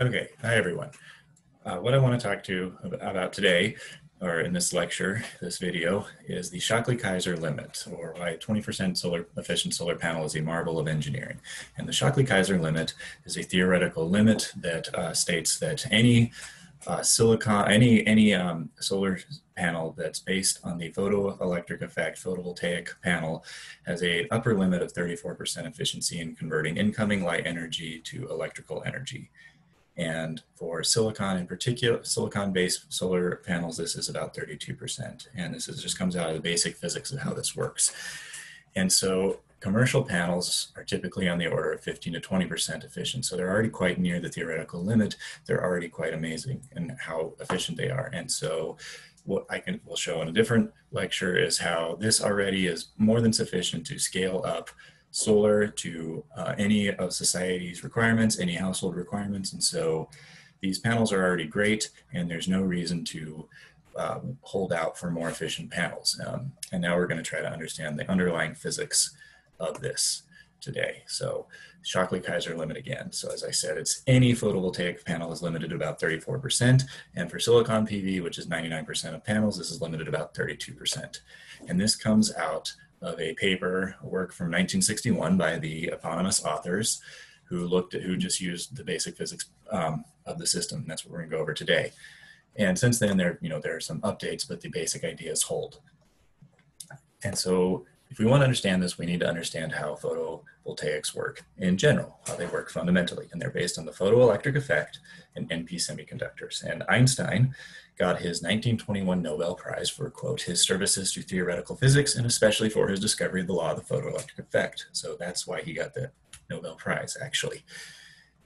Okay, hi everyone. Uh, what I want to talk to about today, or in this lecture, this video, is the Shockley-Queisser limit, or why 20% solar efficient solar panel is a marvel of engineering. And the Shockley-Queisser limit is a theoretical limit that uh, states that any uh, silicon, any any um, solar panel that's based on the photoelectric effect photovoltaic panel has a upper limit of 34% efficiency in converting incoming light energy to electrical energy. And for silicon in particular, silicon-based solar panels, this is about 32%. And this is, just comes out of the basic physics of how this works. And so commercial panels are typically on the order of 15 to 20% efficient. So they're already quite near the theoretical limit. They're already quite amazing in how efficient they are. And so what I can will show in a different lecture is how this already is more than sufficient to scale up solar to uh, any of society's requirements, any household requirements. And so these panels are already great and there's no reason to um, hold out for more efficient panels. Um, and now we're gonna to try to understand the underlying physics of this today. So Shockley-Queisser limit again. So as I said, it's any photovoltaic panel is limited to about 34%. And for silicon PV, which is 99% of panels, this is limited about 32%. And this comes out of a paper, a work from 1961 by the eponymous authors who looked at, who just used the basic physics um, of the system. That's what we're gonna go over today. And since then there, you know, there are some updates, but the basic ideas hold. And so if we want to understand this, we need to understand how photovoltaics work in general, how they work fundamentally. And they're based on the photoelectric effect in NP semiconductors. And Einstein got his 1921 Nobel Prize for, quote, his services to theoretical physics and especially for his discovery of the law of the photoelectric effect. So that's why he got the Nobel Prize, actually.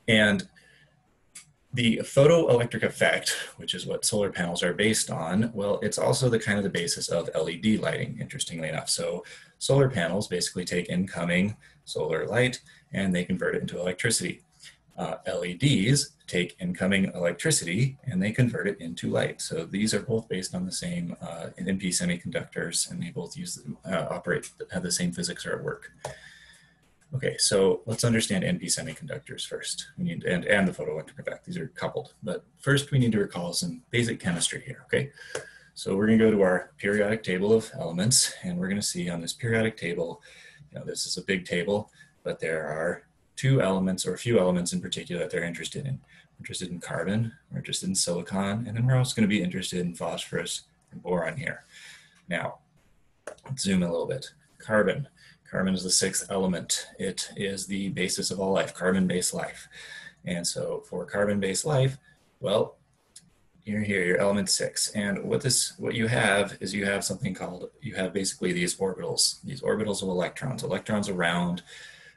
And the photoelectric effect, which is what solar panels are based on, well, it's also the kind of the basis of LED lighting, interestingly enough. So solar panels basically take incoming solar light and they convert it into electricity. Uh, LEDs take incoming electricity and they convert it into light. So these are both based on the same uh, NP semiconductors and they both use uh, operate have the same physics are at work. Okay, so let's understand NP semiconductors first. We need and and the photoelectric effect. These are coupled, but first we need to recall some basic chemistry here. Okay, so we're going to go to our periodic table of elements, and we're going to see on this periodic table. You know, this is a big table, but there are two elements or a few elements in particular that they're interested in. We're interested in carbon, we're interested in silicon, and then we're also going to be interested in phosphorus and boron here. Now, let's zoom a little bit. Carbon. Carbon is the sixth element. It is the basis of all life, carbon-based life. And so for carbon-based life, well, you're here, you're element six. And what this, what you have is you have something called, you have basically these orbitals, these orbitals of electrons, electrons around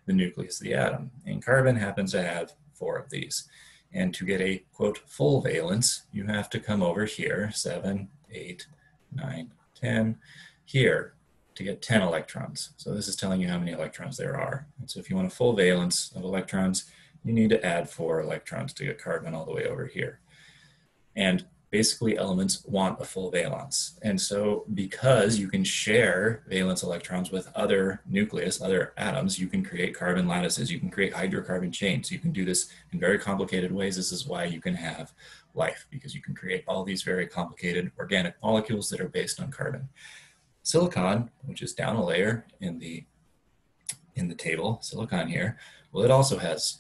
the nucleus of the atom. And carbon happens to have four of these. And to get a quote full valence, you have to come over here, seven, eight, nine, 10, here to get 10 electrons. So this is telling you how many electrons there are. And so if you want a full valence of electrons, you need to add four electrons to get carbon all the way over here. And basically elements want a full valence. And so because you can share valence electrons with other nucleus, other atoms, you can create carbon lattices, you can create hydrocarbon chains. You can do this in very complicated ways. This is why you can have life because you can create all these very complicated organic molecules that are based on carbon. Silicon, which is down a layer in the in the table, silicon here, well, it also has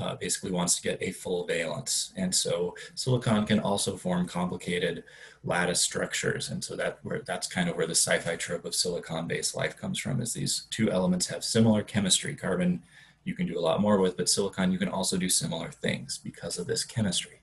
uh, basically wants to get a full valence. And so silicon can also form complicated lattice structures. And so that where that's kind of where the sci-fi trope of silicon-based life comes from is these two elements have similar chemistry. Carbon you can do a lot more with, but silicon you can also do similar things because of this chemistry.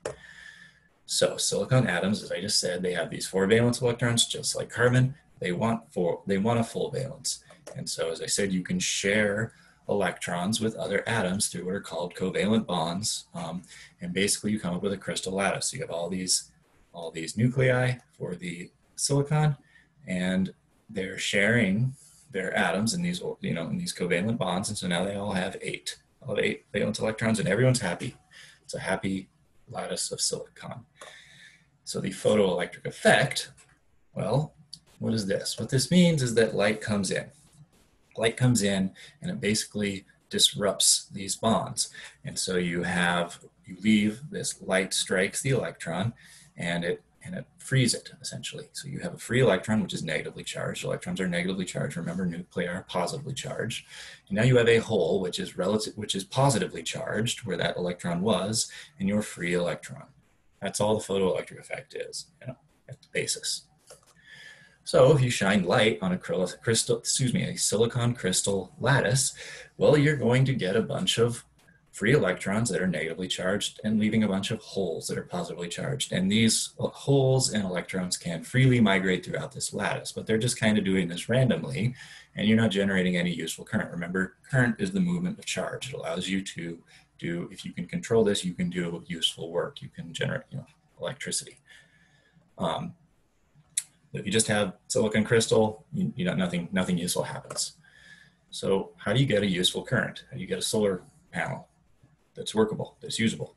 So silicon atoms, as I just said, they have these four valence electrons, just like carbon. They want for they want a full valence. And so as I said, you can share electrons with other atoms through what are called covalent bonds. Um, and basically you come up with a crystal lattice. You have all these, all these nuclei for the silicon and they're sharing their atoms in these, you know, in these covalent bonds. And so now they all have eight, all have eight valence electrons and everyone's happy. It's a happy lattice of silicon. So the photoelectric effect, well, what is this? What this means is that light comes in light comes in and it basically disrupts these bonds. And so you have, you leave this light strikes the electron and it and it frees it essentially. So you have a free electron, which is negatively charged. Electrons are negatively charged. Remember, nuclei are positively charged. And now you have a hole, which is relative, which is positively charged, where that electron was, and your free electron. That's all the photoelectric effect is, you know, at the basis. So if you shine light on a crystal, excuse me, a silicon crystal lattice, well, you're going to get a bunch of free electrons that are negatively charged and leaving a bunch of holes that are positively charged. And these holes and electrons can freely migrate throughout this lattice, but they're just kind of doing this randomly and you're not generating any useful current. Remember, current is the movement of charge. It allows you to do, if you can control this, you can do useful work. You can generate you know, electricity. Um, if you just have silicon crystal, you, you know, nothing, nothing useful happens. So how do you get a useful current? How do you get a solar panel? that's workable, that's usable?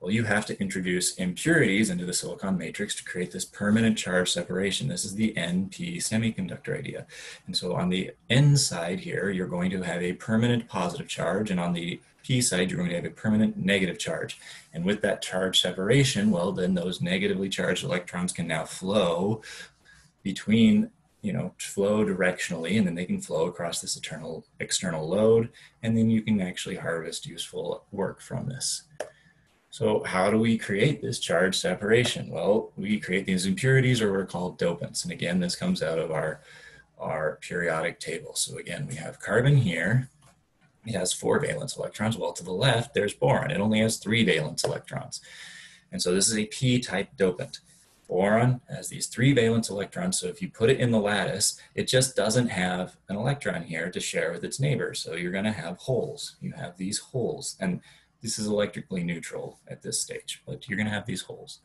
Well, you have to introduce impurities into the silicon matrix to create this permanent charge separation. This is the NP semiconductor idea. And so on the N side here, you're going to have a permanent positive charge, and on the P side, you're going to have a permanent negative charge. And with that charge separation, well, then those negatively charged electrons can now flow between you know, flow directionally and then they can flow across this eternal external load and then you can actually harvest useful work from this. So how do we create this charge separation? Well, we create these impurities or we're called dopants. And again, this comes out of our, our periodic table. So again, we have carbon here. It has four valence electrons. Well, to the left, there's boron. It only has three valence electrons. And so this is a p-type dopant. Boron has these three valence electrons, so if you put it in the lattice, it just doesn't have an electron here to share with its neighbor. So you're going to have holes. You have these holes, and this is electrically neutral at this stage, but you're going to have these holes.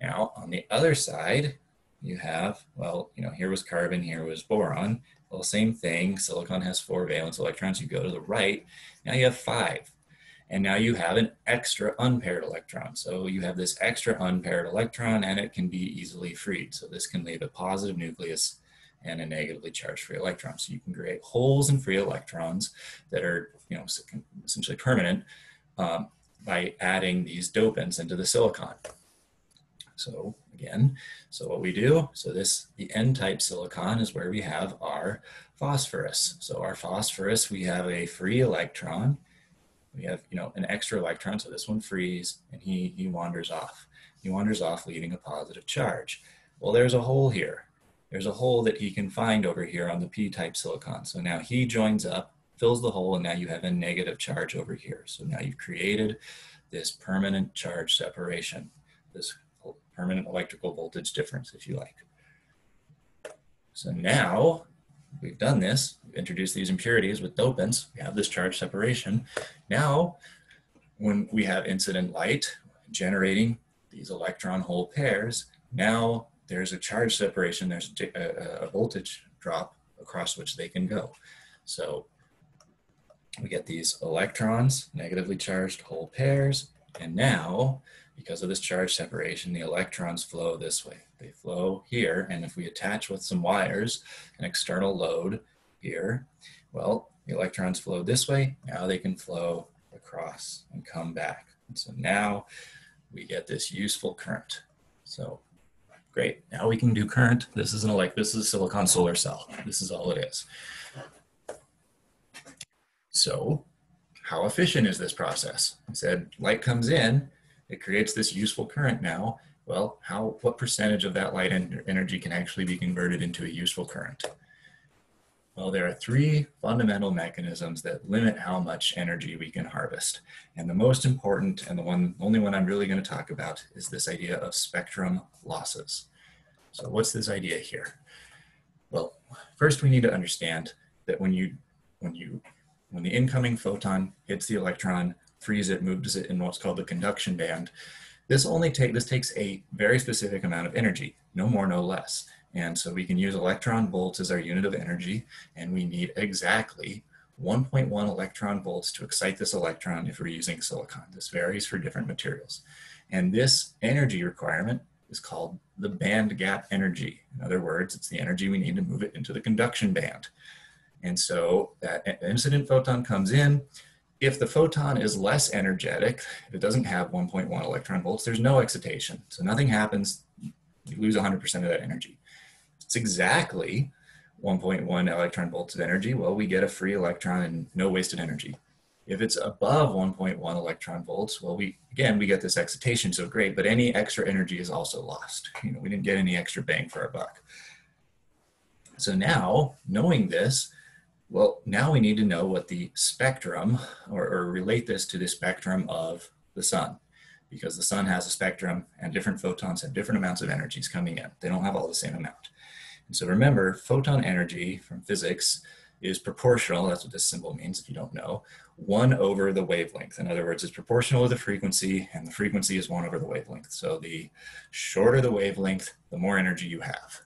Now, on the other side, you have, well, you know, here was carbon, here was boron. Well, same thing, silicon has four valence electrons. You go to the right, now you have five. And now you have an extra unpaired electron. So you have this extra unpaired electron and it can be easily freed. So this can leave a positive nucleus and a negatively charged free electron. So you can create holes in free electrons that are you know, essentially permanent um, by adding these dopants into the silicon. So again, so what we do, so this, the N-type silicon is where we have our phosphorus. So our phosphorus, we have a free electron we have you know an extra electron so this one frees and he he wanders off. He wanders off leaving a positive charge. Well there's a hole here. There's a hole that he can find over here on the p-type silicon. So now he joins up fills the hole and now you have a negative charge over here. So now you've created this permanent charge separation this permanent electrical voltage difference if you like. So now we've done this, we've introduced these impurities with dopants, we have this charge separation. Now, when we have incident light generating these electron hole pairs, now there's a charge separation, there's a, a voltage drop across which they can go. So we get these electrons, negatively charged hole pairs, and now, because of this charge separation, the electrons flow this way. They flow here, and if we attach with some wires an external load here, well, the electrons flow this way. Now they can flow across and come back. And so now we get this useful current. So great. Now we can do current. This is an like this is a silicon solar cell. This is all it is. So how efficient is this process? I said light comes in, it creates this useful current now, well, how, what percentage of that light en energy can actually be converted into a useful current? Well, there are three fundamental mechanisms that limit how much energy we can harvest. And the most important and the one, only one I'm really going to talk about is this idea of spectrum losses. So what's this idea here? Well, first we need to understand that when you, when you, when the incoming photon hits the electron, frees it, moves it in what's called the conduction band, this only take this takes a very specific amount of energy, no more, no less. And so we can use electron volts as our unit of energy, and we need exactly 1.1 electron volts to excite this electron if we're using silicon. This varies for different materials. And this energy requirement is called the band gap energy. In other words, it's the energy we need to move it into the conduction band. And so that incident photon comes in. If the photon is less energetic, if it doesn't have 1.1 electron volts, there's no excitation. So nothing happens. You lose 100% of that energy. It's exactly 1.1 electron volts of energy. Well, we get a free electron and no wasted energy. If it's above 1.1 electron volts, well, we again we get this excitation, so great. But any extra energy is also lost. You know, we didn't get any extra bang for our buck. So now, knowing this, well, now we need to know what the spectrum, or, or relate this to the spectrum of the sun, because the sun has a spectrum, and different photons have different amounts of energies coming in. They don't have all the same amount. And so remember, photon energy from physics is proportional, that's what this symbol means if you don't know, one over the wavelength. In other words, it's proportional to the frequency and the frequency is one over the wavelength. So the shorter the wavelength, the more energy you have.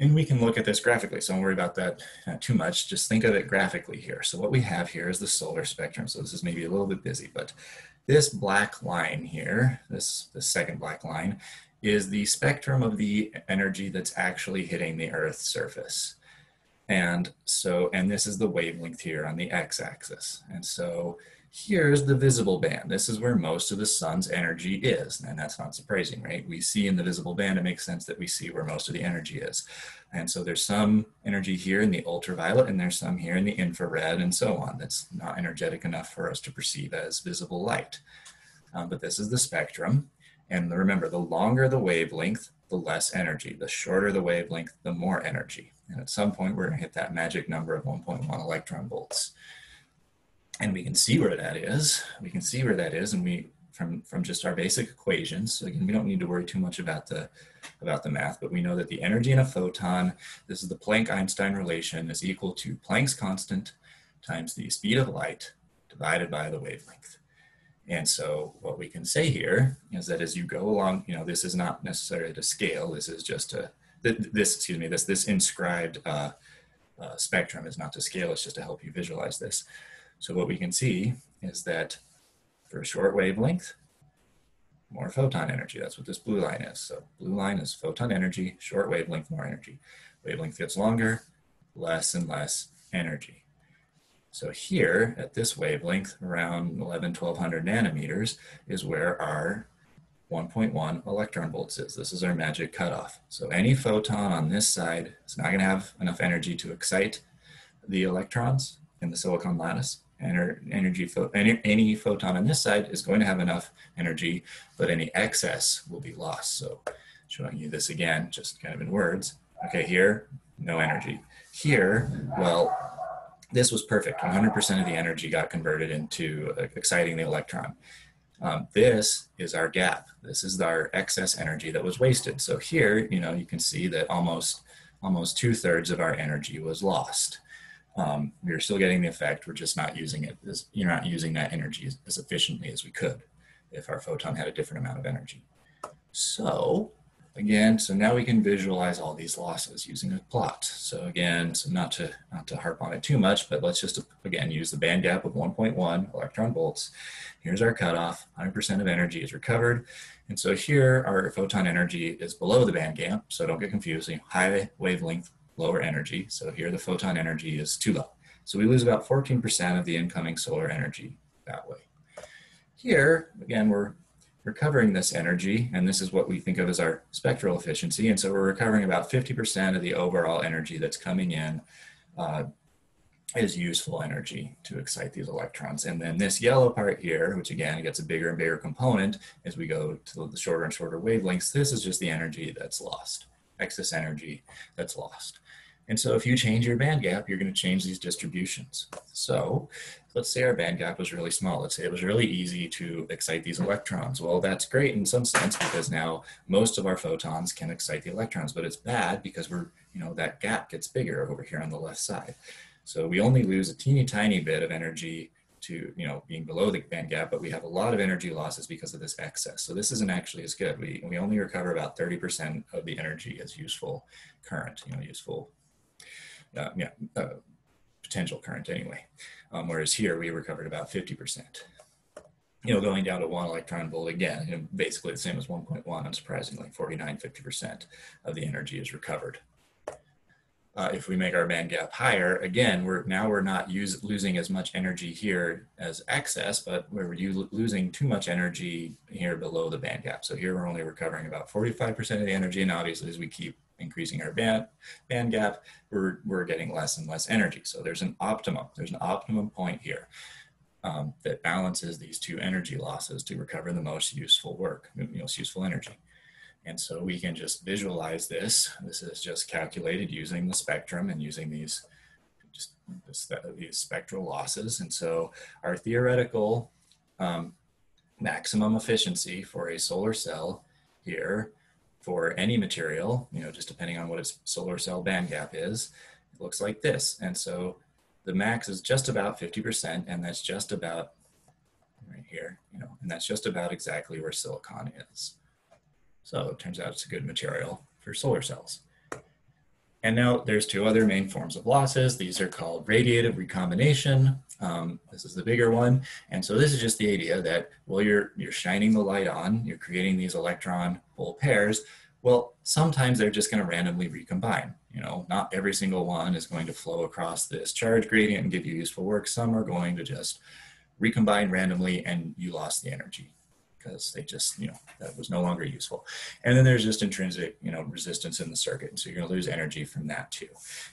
And we can look at this graphically, so don't worry about that uh, too much. Just think of it graphically here. So what we have here is the solar spectrum. So this is maybe a little bit busy, but this black line here, this, this second black line, is the spectrum of the energy that's actually hitting the Earth's surface. And so, and this is the wavelength here on the x-axis. And so here's the visible band. This is where most of the sun's energy is. And that's not surprising, right? We see in the visible band, it makes sense that we see where most of the energy is. And so there's some energy here in the ultraviolet and there's some here in the infrared and so on. That's not energetic enough for us to perceive as visible light. Um, but this is the spectrum. And remember, the longer the wavelength, the less energy. The shorter the wavelength, the more energy. And at some point, we're going to hit that magic number of 1.1 electron volts. And we can see where that is. We can see where that is, and we from from just our basic equations. So again, we don't need to worry too much about the about the math, but we know that the energy in a photon, this is the Planck-Einstein relation, is equal to Planck's constant times the speed of light divided by the wavelength. And so what we can say here is that as you go along, you know, this is not necessarily to scale. This is just a, this, excuse me, this, this inscribed uh, uh, spectrum is not to scale. It's just to help you visualize this. So what we can see is that for a short wavelength, more photon energy. That's what this blue line is. So blue line is photon energy, short wavelength, more energy. Wavelength gets longer, less and less energy. So here at this wavelength, around 11, 1200 nanometers, is where our 1.1 electron volts is. This is our magic cutoff. So any photon on this side is not going to have enough energy to excite the electrons in the silicon lattice. Energy, any, any photon on this side is going to have enough energy, but any excess will be lost. So showing you this again, just kind of in words. Okay, here, no energy. Here, well, this was perfect. 100% of the energy got converted into uh, exciting the electron. Um, this is our gap. This is our excess energy that was wasted. So here, you know, you can see that almost almost two thirds of our energy was lost. Um, we are still getting the effect. We're just not using it. As, you're not using that energy as, as efficiently as we could if our photon had a different amount of energy. So again, so now we can visualize all these losses using a plot. So again, so not to not to harp on it too much, but let's just again use the band gap of 1.1 electron volts. Here's our cutoff, 100% of energy is recovered. And so here our photon energy is below the band gap, so don't get confused. High wavelength, lower energy. So here the photon energy is too low. So we lose about 14% of the incoming solar energy that way. Here, again, we're recovering this energy, and this is what we think of as our spectral efficiency. And so we're recovering about 50% of the overall energy that's coming in uh, is useful energy to excite these electrons. And then this yellow part here, which again gets a bigger and bigger component as we go to the shorter and shorter wavelengths, this is just the energy that's lost, excess energy that's lost. And so if you change your band gap, you're going to change these distributions. So let's say our band gap was really small. Let's say it was really easy to excite these electrons. Well, that's great in some sense because now most of our photons can excite the electrons, but it's bad because we're, you know, that gap gets bigger over here on the left side. So we only lose a teeny tiny bit of energy to, you know, being below the band gap, but we have a lot of energy losses because of this excess. So this isn't actually as good. We, we only recover about 30% of the energy as useful current, you know, useful uh, yeah, uh, potential current anyway. Um, whereas here we recovered about 50%. You know, going down to one electron volt again, you know, basically the same as 1.1, unsurprisingly, 49, 50% of the energy is recovered. uh, if we make our band gap higher, again, we're now we're not use, losing as much energy here as excess, but we're losing too much energy here below the band gap. So here we're only recovering about 45% of the energy. And obviously as we keep increasing our band, band gap, we're, we're getting less and less energy. So there's an optimum, there's an optimum point here um, that balances these two energy losses to recover the most useful work, most useful energy. And so we can just visualize this. This is just calculated using the spectrum and using these just this, these spectral losses. And so our theoretical um, maximum efficiency for a solar cell here for any material, you know, just depending on what its solar cell band gap is, it looks like this. And so the max is just about 50%, and that's just about right here, you know, and that's just about exactly where silicon is. So it turns out it's a good material for solar cells. And now there's two other main forms of losses. These are called radiative recombination. Um, this is the bigger one. And so this is just the idea that, well, you're, you're shining the light on, you're creating these electron hole pairs. Well, sometimes they're just gonna randomly recombine. You know, not every single one is going to flow across this charge gradient and give you useful work. Some are going to just recombine randomly and you lost the energy because they just, you know, that was no longer useful. And then there's just intrinsic, you know, resistance in the circuit. And so you're going to lose energy from that too.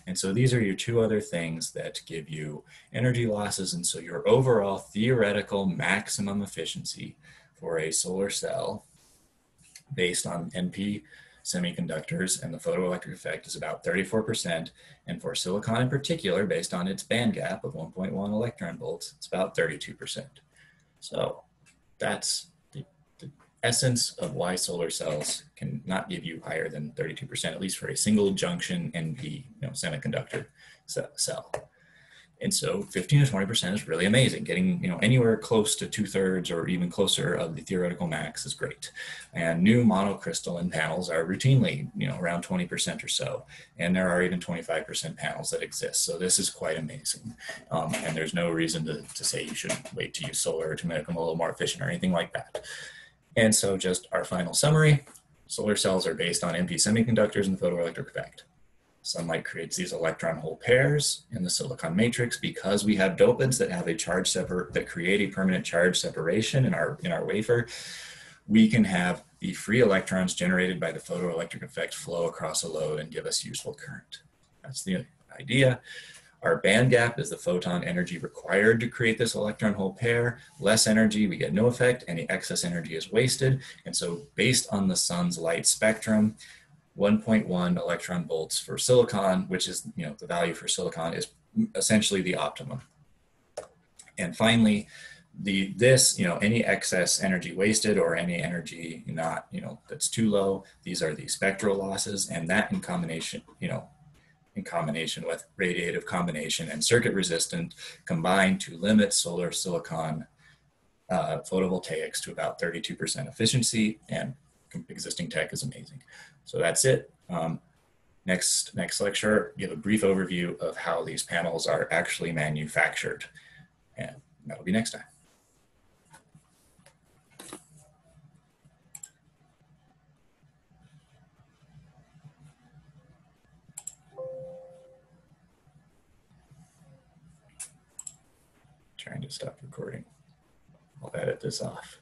And so these are your two other things that give you energy losses. And so your overall theoretical maximum efficiency for a solar cell based on NP semiconductors and the photoelectric effect is about 34%. And for silicon in particular, based on its band gap of 1.1 electron volts, it's about 32%. So that's essence of why solar cells can not give you higher than 32%, at least for a single junction NP you know, semiconductor cell. And so 15 to 20% is really amazing. Getting you know anywhere close to two thirds or even closer of the theoretical max is great. And new monocrystalline panels are routinely you know around 20% or so. And there are even 25% panels that exist. So this is quite amazing. Um, and there's no reason to, to say you should wait to use solar to make them a little more efficient or anything like that. And so just our final summary, solar cells are based on NP semiconductors and the photoelectric effect. Sunlight creates these electron hole pairs in the silicon matrix because we have dopants that have a charge separ that create a permanent charge separation in our in our wafer. We can have the free electrons generated by the photoelectric effect flow across a load and give us useful current. That's the idea. Our band gap is the photon energy required to create this electron hole pair. Less energy, we get no effect. Any excess energy is wasted. And so based on the sun's light spectrum, 1.1 electron volts for silicon, which is you know the value for silicon is essentially the optimum. And finally, the this you know any excess energy wasted or any energy not you know that's too low, these are the spectral losses, and that in combination you know in combination with radiative combination and circuit resistant combine to limit solar silicon uh, photovoltaics to about 32% efficiency and existing tech is amazing. So that's it. Um, next, next lecture, give a brief overview of how these panels are actually manufactured. And that'll be next time. Trying to stop recording. I'll edit this off.